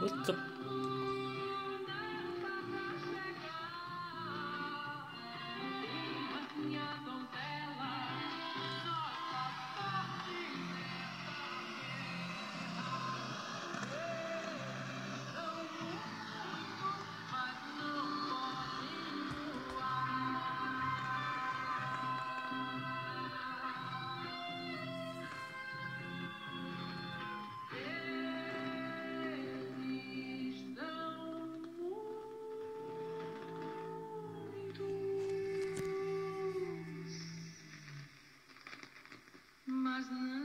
What's up? was